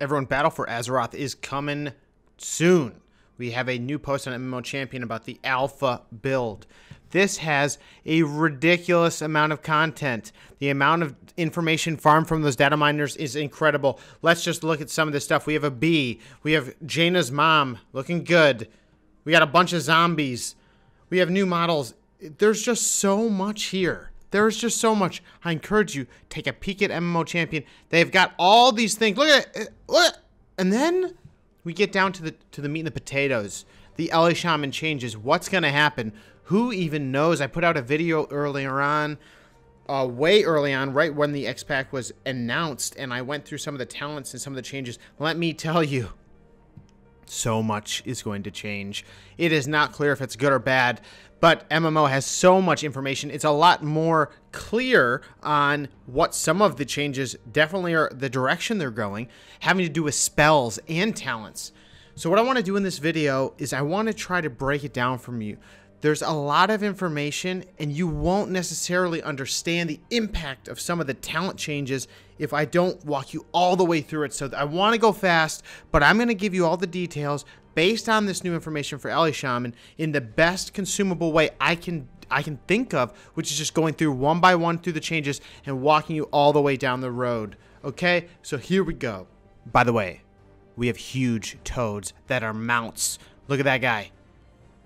Everyone, Battle for Azeroth is coming soon. We have a new post on MMO Champion about the alpha build. This has a ridiculous amount of content. The amount of information farmed from those data miners is incredible. Let's just look at some of this stuff. We have a bee. We have Jaina's mom looking good. We got a bunch of zombies. We have new models. There's just so much here. There's just so much. I encourage you take a peek at MMO Champion. They've got all these things. Look at it. Look. And then we get down to the to the meat and the potatoes. The Ele Shaman changes. What's going to happen? Who even knows? I put out a video earlier on, uh, way early on, right when the X Pack was announced, and I went through some of the talents and some of the changes. Let me tell you, so much is going to change. It is not clear if it's good or bad, but MMO has so much information. It's a lot more clear on what some of the changes definitely are the direction they're going, having to do with spells and talents. So what I want to do in this video is I want to try to break it down from you. There's a lot of information and you won't necessarily understand the impact of some of the talent changes if I don't walk you all the way through it. So I want to go fast, but I'm going to give you all the details based on this new information for Ele Shaman in the best consumable way I can I can think of, which is just going through one by one through the changes and walking you all the way down the road. Okay? So here we go. By the way, we have huge toads that are mounts. Look at that guy.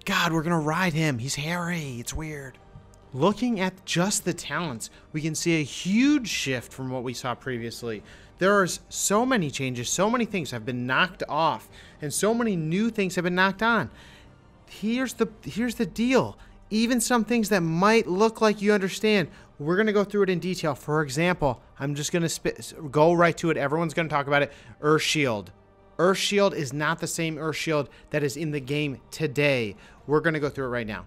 God, we're gonna ride him. He's hairy. It's weird. Looking at just the talents, we can see a huge shift from what we saw previously. There are so many changes, so many things have been knocked off, and so many new things have been knocked on. Here's the here's the deal. Even some things that might look like you understand, we're gonna go through it in detail. For example, I'm just gonna spit, go right to it. Everyone's gonna talk about it. Earth Shield. Earth Shield is not the same Earth Shield that is in the game today. We're going to go through it right now.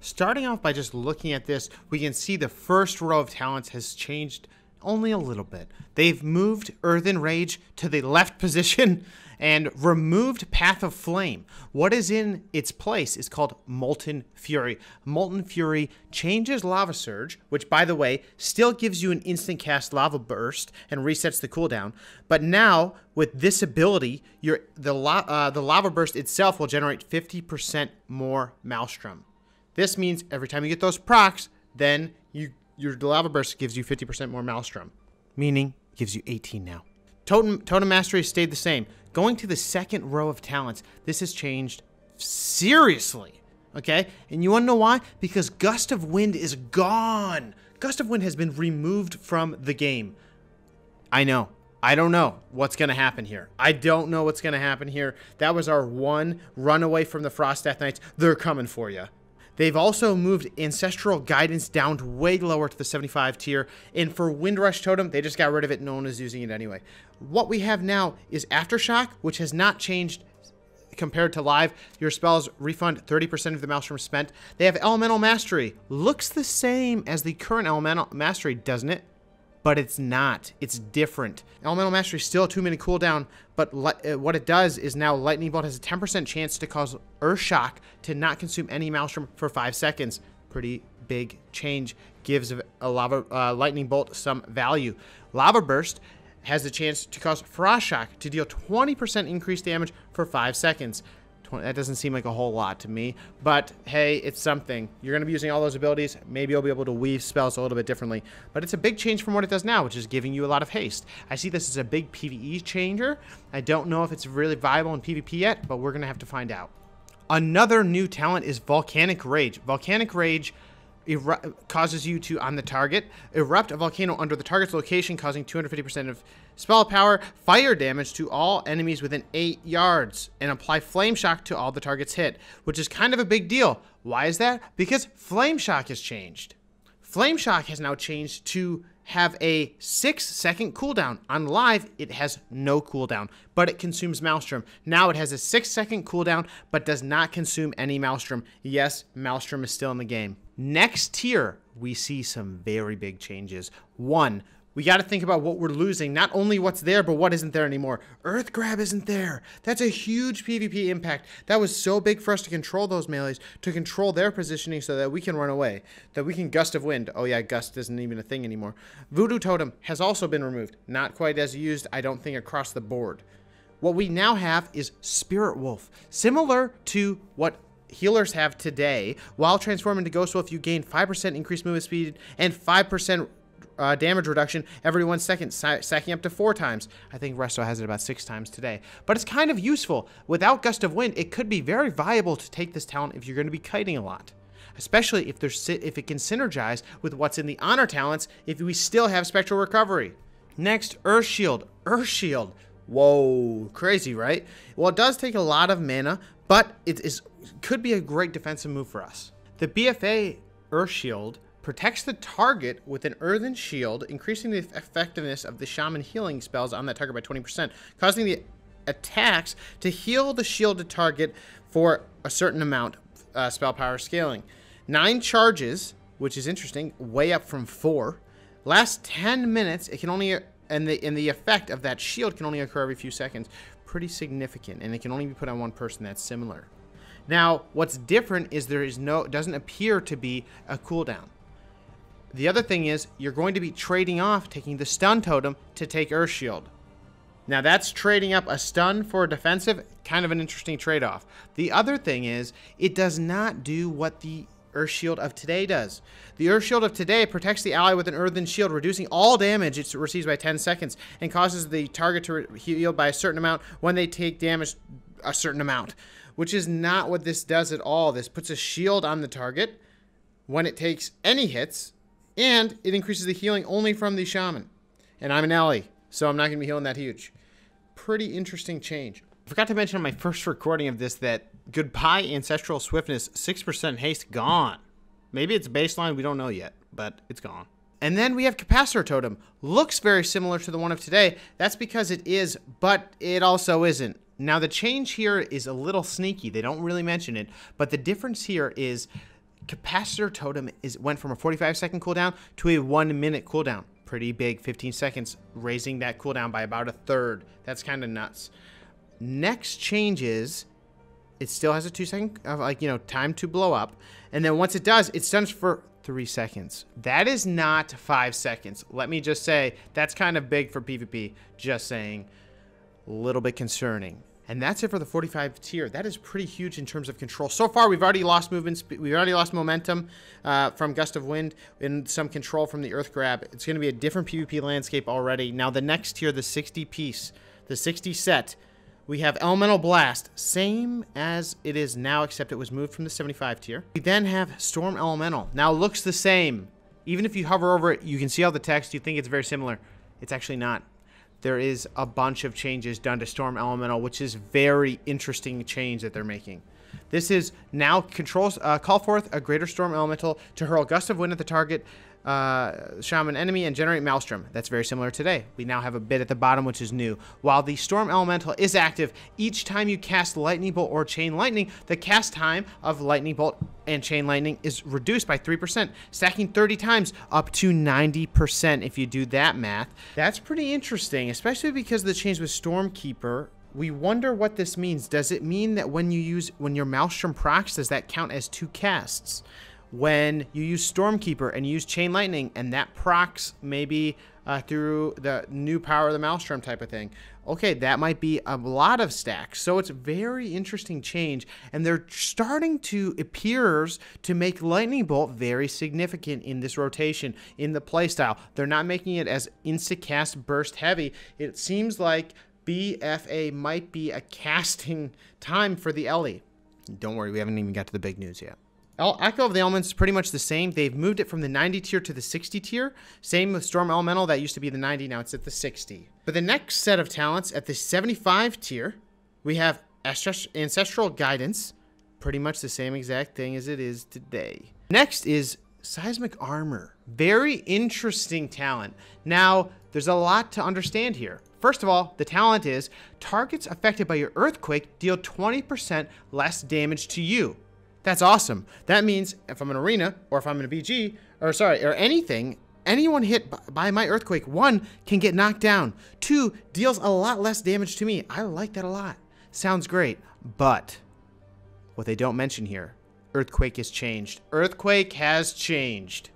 Starting off by just looking at this, we can see the first row of talents has changed only a little bit. They've moved Earthen Rage to the left position and removed Path of Flame. What is in its place is called Molten Fury. Molten Fury changes Lava Surge, which, by the way, still gives you an instant cast Lava Burst and resets the cooldown. But now, with this ability, your the, uh, the Lava Burst itself will generate 50% more Maelstrom. This means every time you get those procs, then your Lava Burst gives you 50% more Maelstrom, meaning gives you 18 now. Totem, Totem Mastery stayed the same. Going to the second row of talents, this has changed seriously. Okay? And you want to know why? Because Gust of Wind is gone. Gust of Wind has been removed from the game. I know. I don't know what's going to happen here. I don't know what's going to happen here. That was our one runaway from the Frost Death Knights. They're coming for you. They've also moved Ancestral Guidance down way lower to the 75 tier. And for Windrush Totem, they just got rid of it. No one is using it anyway. What we have now is Aftershock, which has not changed compared to live. Your spells refund 30% of the Maelstrom spent. They have Elemental Mastery. Looks the same as the current Elemental Mastery, doesn't it? But it's not. It's different. Elemental Mastery still 2 minute cooldown, but uh, what it does is now Lightning Bolt has a 10% chance to cause Earth Shock to not consume any Maelstrom for 5 seconds. Pretty big change. Gives a lava uh, Lightning Bolt some value. Lava Burst has the chance to cause Frost Shock to deal 20% increased damage for 5 seconds. That doesn't seem like a whole lot to me, but hey, it's something. You're going to be using all those abilities. Maybe you'll be able to weave spells a little bit differently, but it's a big change from what it does now, which is giving you a lot of haste. I see this as a big PvE changer. I don't know if it's really viable in PvP yet, but we're going to have to find out. Another new talent is Volcanic Rage. Volcanic Rage causes you to, on the target, erupt a volcano under the target's location, causing 250% of spell power, fire damage to all enemies within 8 yards, and apply flame shock to all the targets hit, which is kind of a big deal. Why is that? Because flame shock has changed. Flame shock has now changed to have a six second cooldown. On live, it has no cooldown, but it consumes Maelstrom. Now it has a six second cooldown, but does not consume any Maelstrom. Yes, Maelstrom is still in the game. Next tier, we see some very big changes. One, we got to think about what we're losing, not only what's there, but what isn't there anymore. Earth Grab isn't there. That's a huge PvP impact. That was so big for us to control those melees, to control their positioning so that we can run away, that we can Gust of Wind. Oh, yeah, Gust isn't even a thing anymore. Voodoo Totem has also been removed. Not quite as used, I don't think, across the board. What we now have is Spirit Wolf, similar to what healers have today. While transforming to Ghost Wolf, you gain 5% increased movement speed and 5% uh, damage reduction every one second, stacking up to four times. I think Resto has it about six times today. But it's kind of useful. Without Gust of Wind, it could be very viable to take this talent if you're going to be kiting a lot. Especially if there's if it can synergize with what's in the honor talents if we still have spectral recovery. Next, Earth Shield. Earth Shield. Whoa, crazy, right? Well, it does take a lot of mana, but it is could be a great defensive move for us. The BFA Earth Shield protects the target with an earthen shield, increasing the effectiveness of the shaman healing spells on that target by 20%, causing the attacks to heal the shielded target for a certain amount uh, spell power scaling. Nine charges, which is interesting, way up from four. Last 10 minutes, it can only and the and the effect of that shield can only occur every few seconds. Pretty significant, and it can only be put on one person. That's similar. Now, what's different is there is no doesn't appear to be a cooldown. The other thing is you're going to be trading off taking the stun totem to take Earth Shield. Now that's trading up a stun for a defensive, kind of an interesting trade-off. The other thing is it does not do what the Earth Shield of today does. The Earth Shield of today protects the ally with an Earthen Shield, reducing all damage it receives by 10 seconds, and causes the target to heal by a certain amount when they take damage a certain amount, which is not what this does at all. This puts a shield on the target when it takes any hits, and it increases the healing only from the shaman. And I'm an ally, so I'm not going to be healing that huge. Pretty interesting change. I forgot to mention on my first recording of this that goodbye Ancestral Swiftness, 6% haste gone. Maybe it's baseline, we don't know yet, but it's gone. And then we have Capacitor Totem. Looks very similar to the one of today. That's because it is, but it also isn't. Now the change here is a little sneaky. They don't really mention it, but the difference here is capacitor totem is went from a 45 second cooldown to a one minute cooldown. Pretty big, 15 seconds, raising that cooldown by about a third. That's kind of nuts. Next change is it still has a two second, uh, like, you know, time to blow up. And then once it does, it stuns for three seconds. That is not five seconds. Let me just say, that's kind of big for PvP. Just saying, a little bit concerning. And that's it for the 45 tier. That is pretty huge in terms of control. So far, we've already lost movement. We've already lost momentum uh, from Gust of Wind and some control from the Earth Grab. It's going to be a different PvP landscape already. Now, the next tier, the 60 piece, the 60 set, we have Elemental Blast, same as it is now, except it was moved from the 75 tier. We then have Storm Elemental. Now, looks the same. Even if you hover over it, you can see all the text. You think it's very similar. It's actually not there is a bunch of changes done to Storm Elemental, which is very interesting change that they're making. This is now controls uh, call forth a greater storm elemental to hurl gust of wind at the target uh, shaman enemy and generate maelstrom. That's very similar today. We now have a bit at the bottom, which is new. While the storm elemental is active, each time you cast lightning bolt or chain lightning, the cast time of lightning bolt and chain lightning is reduced by 3%, stacking 30 times up to 90% if you do that math. That's pretty interesting, especially because of the change with Stormkeeper we wonder what this means. Does it mean that when you use when your Maelstrom procs, does that count as two casts? When you use Stormkeeper and you use Chain Lightning and that procs maybe uh, through the new power of the Maelstrom type of thing. Okay, that might be a lot of stacks. So it's very interesting change. And they're starting to, appears to make Lightning Bolt very significant in this rotation, in the playstyle. They're not making it as insta-cast burst heavy. It seems like BFA might be a casting time for the Ele. Don't worry, we haven't even got to the big news yet. Echo of the Elements is pretty much the same. They've moved it from the 90 tier to the 60 tier. Same with Storm Elemental. That used to be the 90. Now it's at the 60. But the next set of talents at the 75 tier, we have Ancestral Guidance. Pretty much the same exact thing as it is today. Next is Seismic Armor. Very interesting talent. Now, there's a lot to understand here. First of all, the talent is targets affected by your earthquake deal 20% less damage to you. That's awesome. That means if I'm an arena or if I'm in a BG or sorry, or anything, anyone hit by my earthquake, one, can get knocked down. Two, deals a lot less damage to me. I like that a lot. Sounds great. But what they don't mention here, earthquake has changed. Earthquake has changed.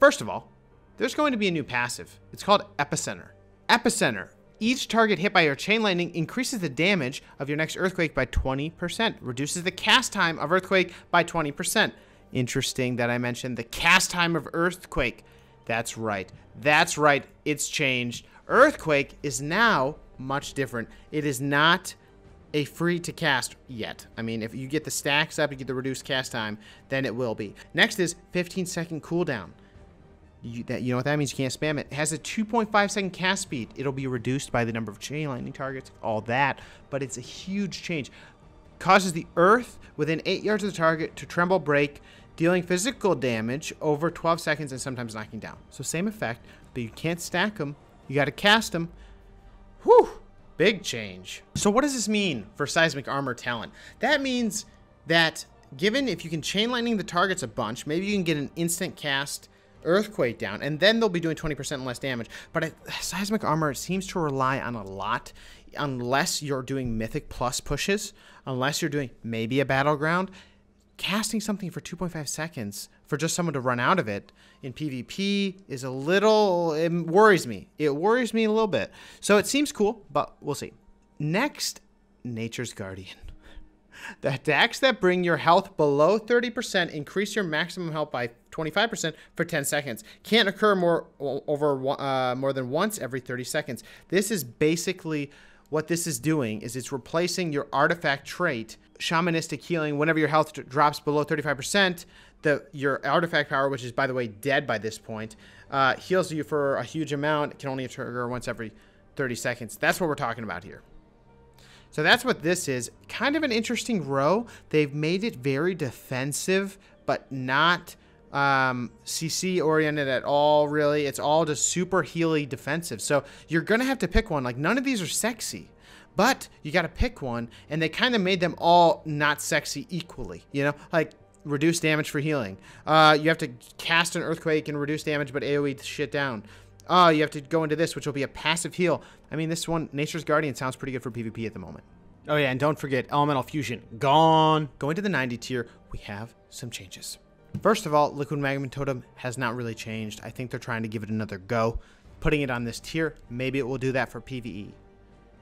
First of all, there's going to be a new passive. It's called Epicenter. Epicenter. Each target hit by your chain lightning increases the damage of your next earthquake by 20%, reduces the cast time of earthquake by 20%. Interesting that I mentioned the cast time of earthquake. That's right. That's right. It's changed. Earthquake is now much different. It is not a free to cast yet. I mean, if you get the stacks up, you get the reduced cast time, then it will be. Next is 15 second cooldown. You, that, you know what that means? You can't spam it. It has a 2.5 second cast speed. It'll be reduced by the number of chain lightning targets, all that, but it's a huge change. Causes the earth within 8 yards of the target to tremble break, dealing physical damage over 12 seconds and sometimes knocking down. So same effect, but you can't stack them. You got to cast them. Whew, big change. So what does this mean for seismic armor talent? That means that given if you can chain lightning the targets a bunch, maybe you can get an instant cast earthquake down and then they'll be doing 20% less damage. But it, seismic armor seems to rely on a lot unless you're doing mythic plus pushes unless you're doing maybe a battleground casting something for 2.5 seconds for just someone to run out of it in pvp is a little it worries me. It worries me a little bit. So it seems cool but we'll see. Next nature's guardian the attacks that bring your health below 30% increase your maximum health by 25% for 10 seconds. Can't occur more over uh, more than once every 30 seconds. This is basically what this is doing is it's replacing your artifact trait, shamanistic healing. Whenever your health drops below 35%, the your artifact power, which is by the way dead by this point, uh, heals you for a huge amount. It can only trigger once every 30 seconds. That's what we're talking about here. So that's what this is. Kind of an interesting row. They've made it very defensive, but not um, CC oriented at all, really. It's all just super healy defensive. So you're going to have to pick one. Like, none of these are sexy, but you got to pick one. And they kind of made them all not sexy equally, you know? Like, reduce damage for healing. Uh, you have to cast an earthquake and reduce damage, but AoE shit down. Oh, you have to go into this, which will be a passive heal. I mean, this one, Nature's Guardian, sounds pretty good for PvP at the moment. Oh yeah, and don't forget, Elemental Fusion, gone. Going to the 90 tier, we have some changes. First of all, Liquid Magma Totem has not really changed. I think they're trying to give it another go. Putting it on this tier, maybe it will do that for PvE.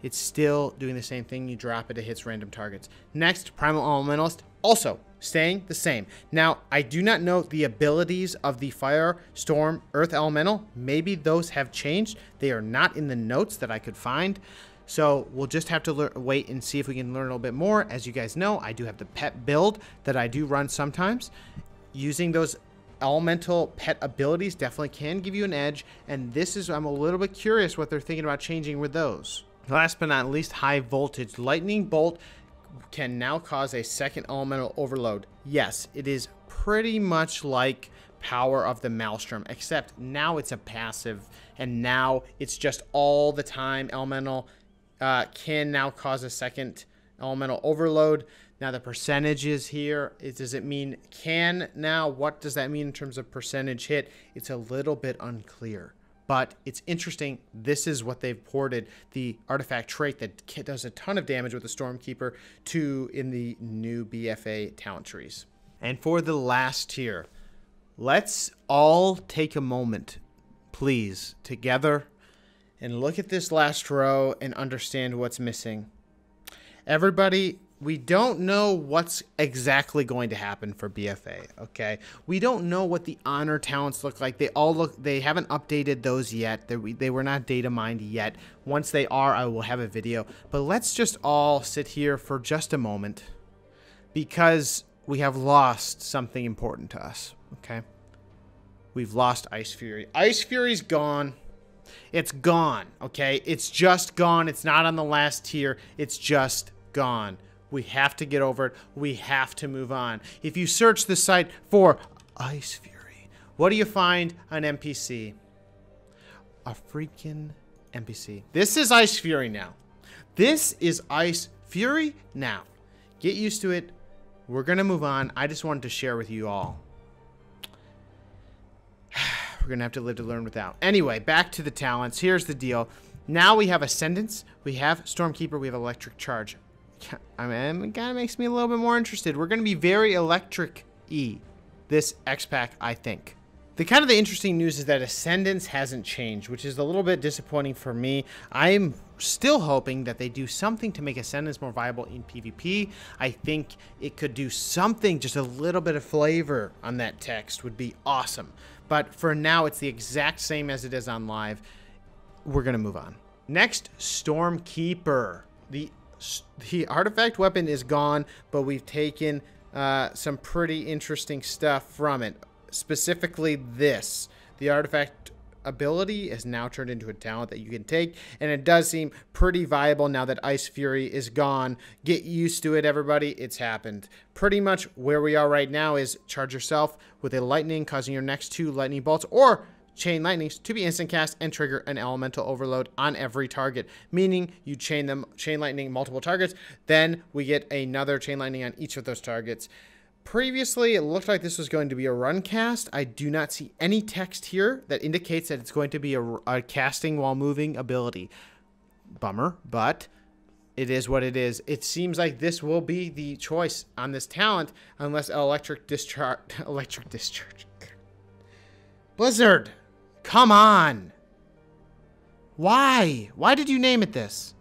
It's still doing the same thing. You drop it, it hits random targets. Next, Primal Elementalist, also staying the same. Now, I do not know the abilities of the Fire, Storm, Earth Elemental. Maybe those have changed. They are not in the notes that I could find. So we'll just have to wait and see if we can learn a little bit more. As you guys know, I do have the pet build that I do run sometimes. Using those elemental pet abilities definitely can give you an edge. And this is, I'm a little bit curious what they're thinking about changing with those. Last but not least, high voltage. Lightning bolt can now cause a second elemental overload. Yes, it is pretty much like power of the Maelstrom, except now it's a passive, and now it's just all the time elemental uh, can now cause a second elemental overload. Now the percentages here, is, does it mean can now? What does that mean in terms of percentage hit? It's a little bit unclear but it's interesting. This is what they've ported the artifact trait that does a ton of damage with the Stormkeeper to in the new BFA talent trees. And for the last tier, let's all take a moment, please, together and look at this last row and understand what's missing. Everybody we don't know what's exactly going to happen for BFA, okay? We don't know what the honor talents look like. They all look they haven't updated those yet. They, they were not data mined yet. Once they are, I will have a video. But let's just all sit here for just a moment because we have lost something important to us, okay? We've lost Ice Fury. Ice Fury's gone. It's gone, okay? It's just gone. It's not on the last tier. It's just gone. We have to get over it. We have to move on. If you search the site for Ice Fury, what do you find? An NPC. A freaking NPC. This is Ice Fury now. This is Ice Fury now. Get used to it. We're going to move on. I just wanted to share with you all. we're going to have to live to learn without. Anyway, back to the talents. Here's the deal. Now we have Ascendance, we have Stormkeeper, we have Electric Charge. I mean, it kind of makes me a little bit more interested. We're going to be very electric-y this X-Pack, I think. The kind of the interesting news is that Ascendance hasn't changed, which is a little bit disappointing for me. I'm still hoping that they do something to make Ascendance more viable in PvP. I think it could do something, just a little bit of flavor on that text would be awesome. But for now, it's the exact same as it is on live. We're going to move on. Next, Stormkeeper. The, the artifact weapon is gone, but we've taken uh, some pretty interesting stuff from it specifically this. The artifact ability is now turned into a talent that you can take, and it does seem pretty viable now that Ice Fury is gone. Get used to it, everybody. It's happened. Pretty much where we are right now is charge yourself with a lightning, causing your next two lightning bolts, or chain lightnings to be instant cast and trigger an elemental overload on every target meaning you chain them chain lightning multiple targets then we get another chain lightning on each of those targets Previously, it looked like this was going to be a run cast. I do not see any text here that indicates that it's going to be a, a casting while moving ability. Bummer, but it is what it is. It seems like this will be the choice on this talent unless electric discharge electric discharge. Blizzard, come on. Why? Why did you name it this?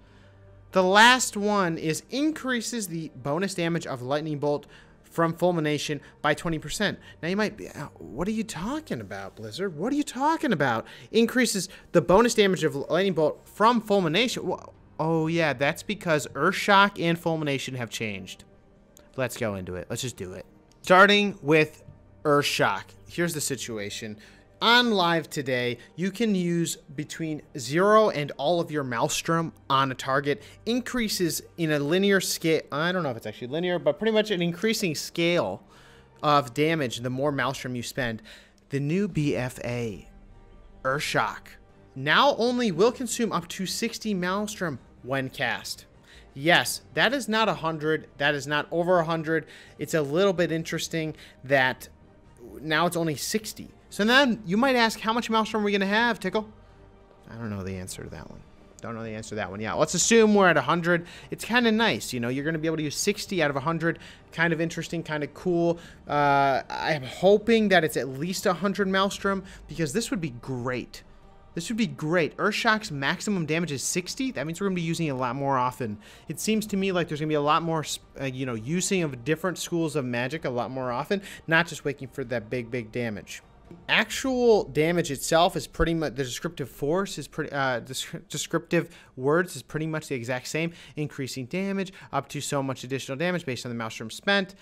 The last one is increases the bonus damage of lightning bolt from Fulmination by 20%. Now you might be, what are you talking about, Blizzard? What are you talking about? Increases the bonus damage of Lightning Bolt from Fulmination. Oh yeah, that's because Earthshock and Fulmination have changed. Let's go into it. Let's just do it. Starting with Earthshock. Here's the situation on live today, you can use between zero and all of your Maelstrom on a target. Increases in a linear scale. I don't know if it's actually linear, but pretty much an increasing scale of damage the more Maelstrom you spend. The new BFA, Earthshock, now only will consume up to 60 Maelstrom when cast. Yes, that is not 100. That is not over 100. It's a little bit interesting that now it's only 60. So then you might ask, how much Maelstrom are we going to have, Tiqqle? I don't know the answer to that one. Don't know the answer to that one. Yeah, let's assume we're at 100. It's kind of nice. You know, you're going to be able to use 60 out of 100. Kind of interesting, kind of cool. Uh, I'm hoping that it's at least 100 Maelstrom because this would be great. This would be great. Earthshock's maximum damage is 60. That means we're going to be using it a lot more often. It seems to me like there's going to be a lot more, uh, you know, using of different schools of magic a lot more often, not just waiting for that big, big damage actual damage itself is pretty much the descriptive force is pretty uh, descriptive words is pretty much the exact same. Increasing damage up to so much additional damage based on the maelstrom spent.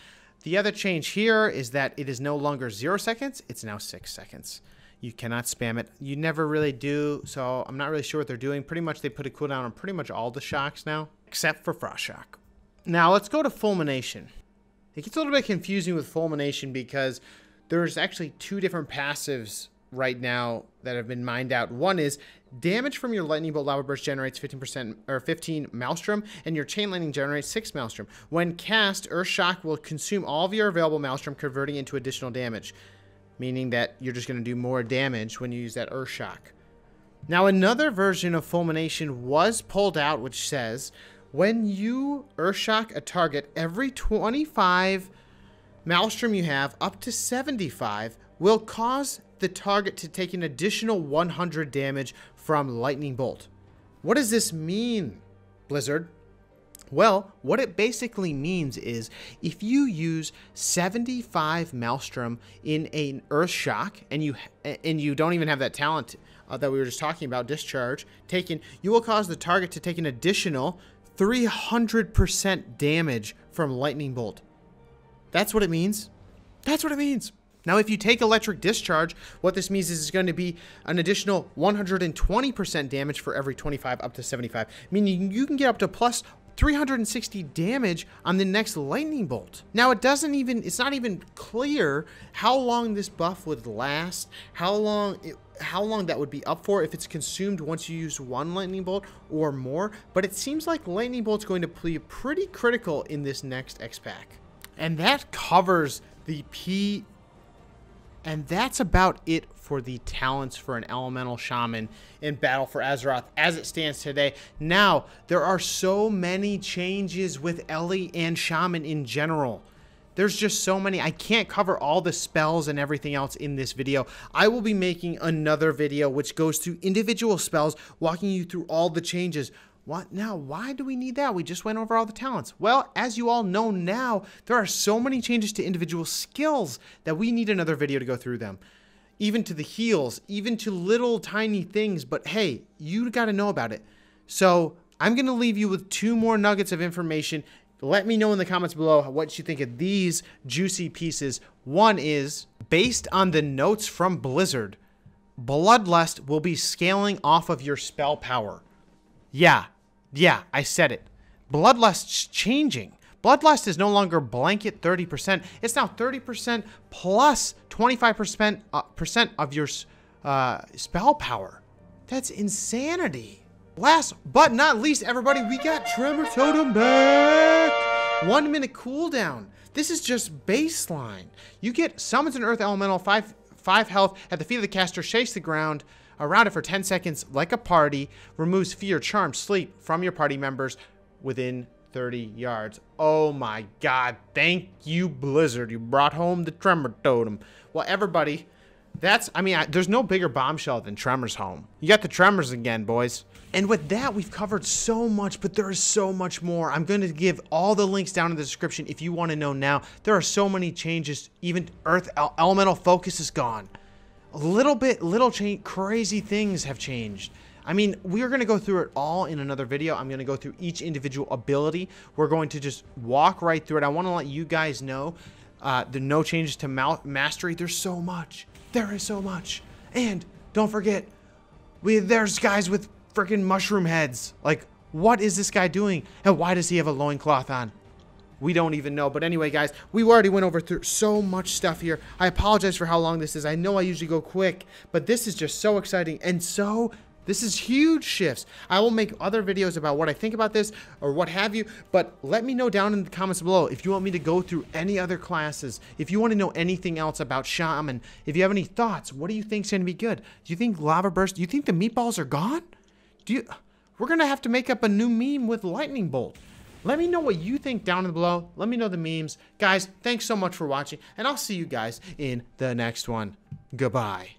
The other change here is that it is no longer zero seconds it's now six seconds. You cannot spam it. You never really do so i'm not really sure what they're doing. Pretty much they put a cooldown on pretty much all the shocks now except for frost shock. Now let's go to fulmination. It gets a little bit confusing with fulmination because there's actually two different passives right now that have been mined out. One is damage from your lightning bolt lava burst generates 15% or 15 maelstrom, and your chain lightning generates 6 maelstrom. When cast, Earth Shock will consume all of your available maelstrom, converting into additional damage, meaning that you're just going to do more damage when you use that Earth Shock. Now, another version of Fulmination was pulled out, which says when you Earth Shock a target every 25 Maelstrom you have, up to 75, will cause the target to take an additional 100 damage from Lightning Bolt. What does this mean, Blizzard? Well, what it basically means is if you use 75 Maelstrom in an Earth Shock and you and you don't even have that talent uh, that we were just talking about, discharge, taken, you will cause the target to take an additional 300% damage from Lightning Bolt. That's what it means. That's what it means. Now, if you take electric discharge, what this means is it's going to be an additional 120% damage for every 25 up to 75, meaning you can get up to plus 360 damage on the next lightning bolt. Now it doesn't even, it's not even clear how long this buff would last, how long it, how long that would be up for if it's consumed once you use one lightning bolt or more, but it seems like lightning bolt's going to be pretty critical in this next X pack. And that covers the P And that's about it for the talents for an elemental shaman in Battle for Azeroth as it stands today. Now, there are so many changes with Ele and shaman in general. There's just so many. I can't cover all the spells and everything else in this video. I will be making another video which goes through individual spells, walking you through all the changes. What now? Why do we need that? We just went over all the talents. Well, as you all know now, there are so many changes to individual skills that we need another video to go through them. Even to the heals, even to little tiny things, but hey, you got to know about it. So I'm to leave you with two more nuggets of information. Let me know in the comments below what you think of these juicy pieces. One is based on the notes from Blizzard, Bloodlust will be scaling off of your spell power. Yeah, yeah, I said it. Bloodlust's changing. Bloodlust is no longer blanket 30%. It's now 30% plus 25% uh, percent of your uh, spell power. That's insanity. Last but not least, everybody, we got Tremor Totem back. One minute cooldown. This is just baseline. You get summons an Earth Elemental, five five health at the feet of the caster, shakes the ground around it for 10 seconds like a party, removes fear, charm, sleep from your party members within 30 yards. Oh my god, thank you, Blizzard. You brought home the Tremor Totem. Well, everybody, that's, I mean, I, there's no bigger bombshell than Tremor's home. You got the Tremors again, boys. And with that, we've covered so much, but there is so much more. I'm going to give all the links down in the description if you want to know now. There are so many changes. Even Earth Elemental Focus is gone little bit, little change, crazy things have changed. I mean, we are going to go through it all in another video. I'm going to go through each individual ability. We're going to just walk right through it. I want to let you guys know uh, the no changes to mastery. There's so much. There is so much. And don't forget, we there's guys with freaking mushroom heads. Like, what is this guy doing? And why does he have a loincloth on? We don't even know. But anyway, guys, we already went over through so much stuff here. I apologize for how long this is. I know I usually go quick, but this is just so exciting and so this is huge shifts. I will make other videos about what I think about this or what have you, but let me know down in the comments below if you want me to go through any other classes, if you want to know anything else about Shaman, if you have any thoughts, what do you think is going to be good? Do you think Lava Burst, do you think the meatballs are gone? Do you, we're going to have to make up a new meme with Lightning Bolt. Let me know what you think down below. Let me know the memes. Guys, thanks so much for watching, and I'll see you guys in the next one. Goodbye.